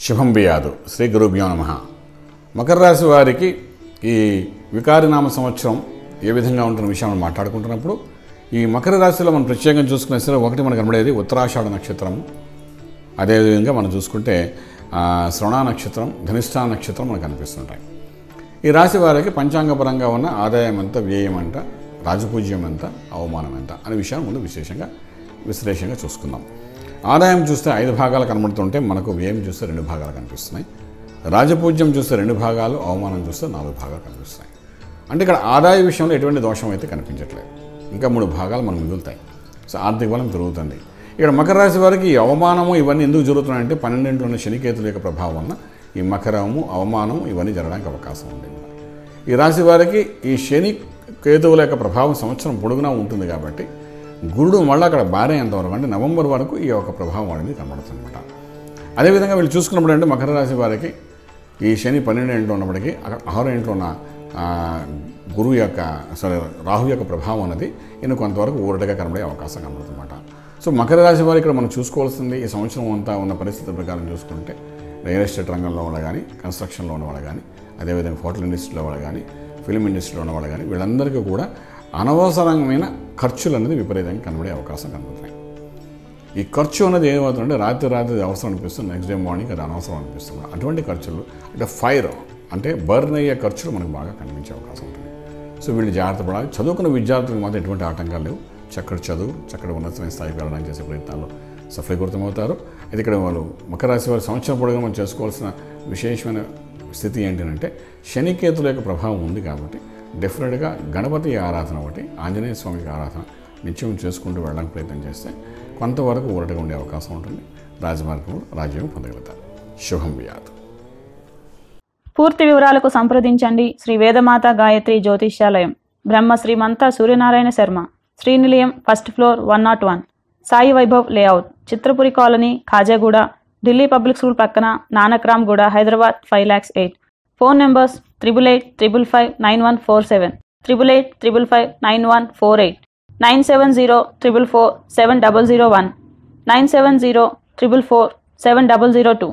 శుభం బియాదు. శ్రీ గురుభ్యో నమ. మకర రాశి వారికి ఈ వికారినామ సంవత్సరం ఏ విధంగా ఉంటున్న విషయాన్ని మాట్లాడుకుంటున్నప్పుడు ఈ మకర రాశిలో మనం ప్రత్యేకంగా చూసుకునే సరే ఒకటి మనకు కనబడేది ఉత్తరాషాఢ నక్షత్రం అదేవిధంగా మనం చూసుకుంటే శ్రవణా శ్రవణ నక్షత్రం ధనిష్టా నక్షత్రం మనకు కనిపిస్తుంటాయి. ఈ రాశి వారికి పంచాంగపరంగా ఉన్న ఆదాయం ఎంత వ్యయం ఎంత రాజపూజ్యం ఎంత అవమానం ఎంత అనే విషయాన్ని ముందు విశేషంగా విశ్లేషంగా చూసుకుందాం. ఆదాయం చూస్తే ఐదు భాగాలు కనబడుతుంటే మనకు వ్యయం చూస్తే రెండు భాగాలు కనిపిస్తున్నాయి. రాజపూజ్యం చూస్తే రెండు భాగాలు అవమానం చూస్తే నాలుగు భాగాలు కనిపిస్తున్నాయి. అంటే ఇక్కడ ఆదాయ విషయంలో ఎటువంటి దోషం అయితే కనిపించట్లేదు. ఇంకా మూడు భాగాలు మనకు మిగులుతాయి. సో ఆర్థిక బలం పెరుగుతుంది. ఇక్కడ మకర రాశి వారికి ఈ అవమానము ఇవన్నీ ఎందుకు జరుగుతున్నాయంటే పన్నెండింటిలో ఉన్న శనికేతుల యొక్క ప్రభావం వలన ఈ మకరము అవమానం ఇవన్నీ జరగడానికి అవకాశం ఉంది. ఈ రాశి వారికి ఈ శని కేతువుల యొక్క ప్రభావం సంవత్సరం పొడుగునా ఉంటుంది కాబట్టి గురుడు మళ్ళీ అక్కడ భార్యంతవరకు అంటే నవంబర్ వరకు ఈ యొక్క ప్రభావం అనేది కనబడుతుందన్నమాట. అదేవిధంగా వీళ్ళు చూసుకున్నప్పుడు అంటే మకర రాశి వారికి ఈ శని పన్నెండు ఇంట్లో ఉన్నప్పటికీ అక్కడ ఆరు ఇంట్లో ఉన్న గురువు యొక్క సారీ రాహు యొక్క ప్రభావం అనేది ఈయన కొంతవరకు ఊరటగా కనబడే అవకాశం కనబడుతుందన్నమాట. సో మకర రాశి వారు ఇక్కడ మనం చూసుకోవాల్సింది ఈ సంవత్సరం అంతా ఉన్న పరిస్థితి ప్రకారం చూసుకుంటే రియల్ ఎస్టేట్ రంగంలో ఉన్న కానీ కన్స్ట్రక్షన్లో ఉన్న వాళ్ళు కానీ అదేవిధంగా హోటల్ ఇండస్ట్రీలో వాళ్ళు కానీ ఫిలిం ఇండస్ట్రీలో ఉన్న వాళ్ళు కానీ వీళ్ళందరికీ కూడా అనవసరమైన ఖర్చులు అనేది విపరీతంగా కనబడే అవకాశం కనబడుతున్నాయి ఈ ఖర్చు అనేది ఏమవుతుందంటే రాత్రి రాత్రి అవసరం అనిపిస్తుంది నెక్స్ట్ డే మార్నింగ్ అది అనవసరం అనిపిస్తుంది. అటువంటి ఖర్చులు అంటే ఫైర్ అంటే బర్న్ అయ్యే ఖర్చులు మనకు బాగా కనిపించే అవకాశం ఉంటుంది. సో వీళ్ళు జాగ్రత్త పడాలి. చదువుకున్న విద్యార్థులకు మాత్రం ఎటువంటి ఆటంకాలు లేవు. చక్కటి చదువు చక్కటి ఉన్నతమైన స్థాయికి వెళ్ళడానికి చేసే ప్రయత్నాలు సఫలీకృతమవుతారు. అయితే ఇక్కడ వాళ్ళు మకర రాశి వారి సంవత్సరం పొడుగు మనం చేసుకోవాల్సిన విశేషమైన స్థితి ఏంటంటే శనికేతుల యొక్క ప్రభావం ఉంది కాబట్టి డెఫినెట్గా గణపతి ఆరాధన ఒకటి ఆంజనేయ స్వామికి ఆరాధన నిత్యం చేసుకుంటూ వెళ్ళడానికి ప్రయత్నం చేస్తే కొంతవరకు ఊరటగా ఉండే అవకాశం ఉంటుంది. రాజమార్గంలో రాజ్యం పొందగలుగుతారు. శుభం వ్యాధు పూర్తి వివరాలకు సంప్రదించండి. శ్రీ వేదమాత గాయత్రి జ్యోతిష్యాలయం. Brahma Srimantha Suryanarayana Sharma. Srinilayam first floor one not one. Sai Vaibhav layout. Chitrapuri colony Khajaguda. Delhi public school పక్కన Nanakram Guda Hyderabad five lakhs eight. Phone numbers triple eight triple five nine one four seven. triple eight triple five nine one four eight. nine seven zero triple four seven double zero one. nine seven zero triple four seven double zero two.